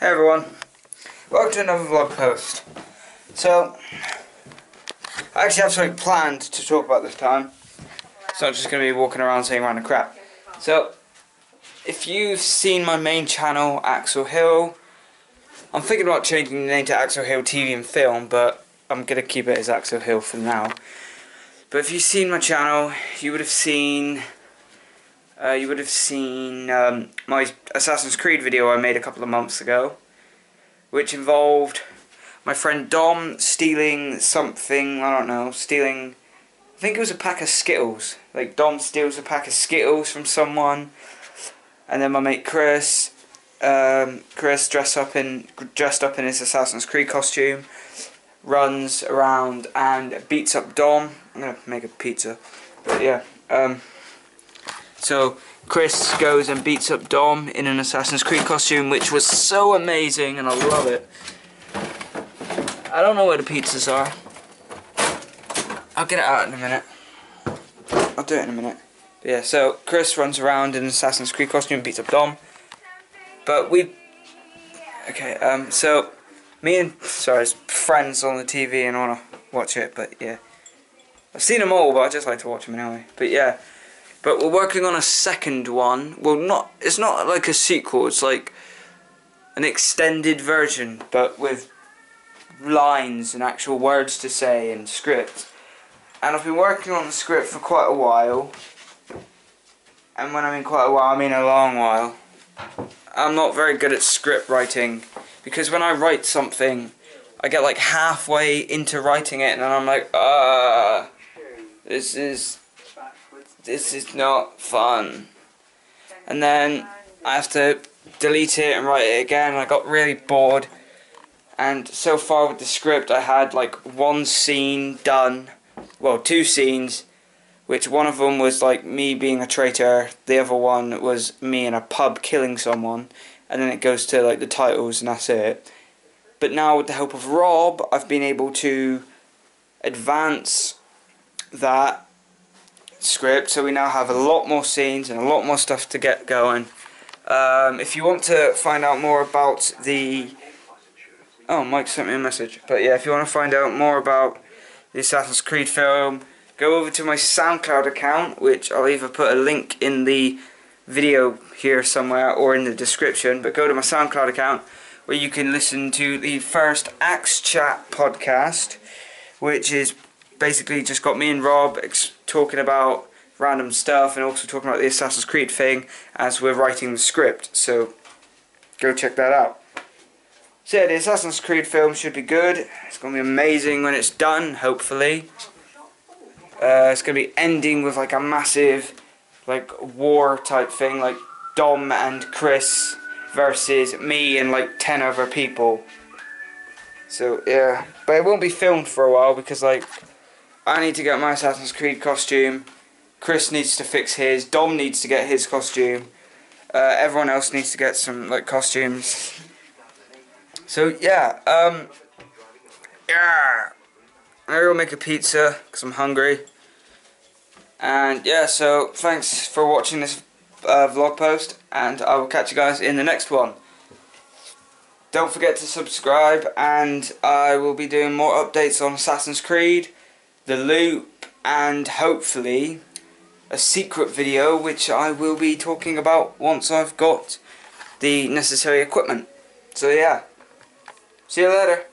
Hey everyone, welcome to another vlog post. So, I actually have something planned to talk about this time. It's not just going to be walking around saying random crap. So, if you've seen my main channel, Axel Hill, I'm thinking about changing the name to Axel Hill TV and Film, but I'm going to keep it as Axel Hill for now. But if you've seen my channel, you would have seen uh, you would have seen um, my Assassin's Creed video I made a couple of months ago, which involved my friend Dom stealing something, I don't know, stealing, I think it was a pack of Skittles. Like, Dom steals a pack of Skittles from someone, and then my mate Chris, um, Chris dressed up in dressed up in his Assassin's Creed costume, runs around and beats up Dom. I'm gonna make a pizza, but yeah. Um, so Chris goes and beats up Dom in an Assassin's Creed costume, which was so amazing, and I love it. I don't know where the pizzas are. I'll get it out in a minute. I'll do it in a minute. But yeah, so Chris runs around in an Assassin's Creed costume, beats up Dom. But we, okay, um, so me and sorry, friends on the TV, and I wanna watch it. But yeah, I've seen them all, but I just like to watch them anyway. But yeah. But we're working on a second one. Well, not it's not like a sequel. It's like an extended version, but with lines and actual words to say and script. And I've been working on the script for quite a while. And when I mean quite a while, I mean a long while. I'm not very good at script writing because when I write something, I get like halfway into writing it and then I'm like, ah, this is this is not fun. And then I have to delete it and write it again. I got really bored. And so far with the script, I had like one scene done. Well, two scenes. Which one of them was like me being a traitor. The other one was me in a pub killing someone. And then it goes to like the titles and that's it. But now with the help of Rob, I've been able to advance that script, so we now have a lot more scenes and a lot more stuff to get going. Um, if you want to find out more about the... Oh, Mike sent me a message. But yeah, if you want to find out more about the Assassin's Creed film, go over to my SoundCloud account, which I'll either put a link in the video here somewhere or in the description, but go to my SoundCloud account where you can listen to the first Axe Chat podcast, which is basically just got me and Rob talking about random stuff and also talking about the Assassin's Creed thing as we're writing the script. So go check that out. So yeah, the Assassin's Creed film should be good. It's going to be amazing when it's done, hopefully. Uh, it's going to be ending with like a massive like war type thing, like Dom and Chris versus me and like 10 other people. So yeah, but it won't be filmed for a while because like I need to get my Assassin's Creed costume. Chris needs to fix his. Dom needs to get his costume. Uh, everyone else needs to get some like costumes. So yeah, um, yeah. I will make a pizza because I'm hungry. And yeah, so thanks for watching this uh, vlog post, and I will catch you guys in the next one. Don't forget to subscribe, and I will be doing more updates on Assassin's Creed the loop and hopefully a secret video which I will be talking about once I've got the necessary equipment. So yeah, see you later.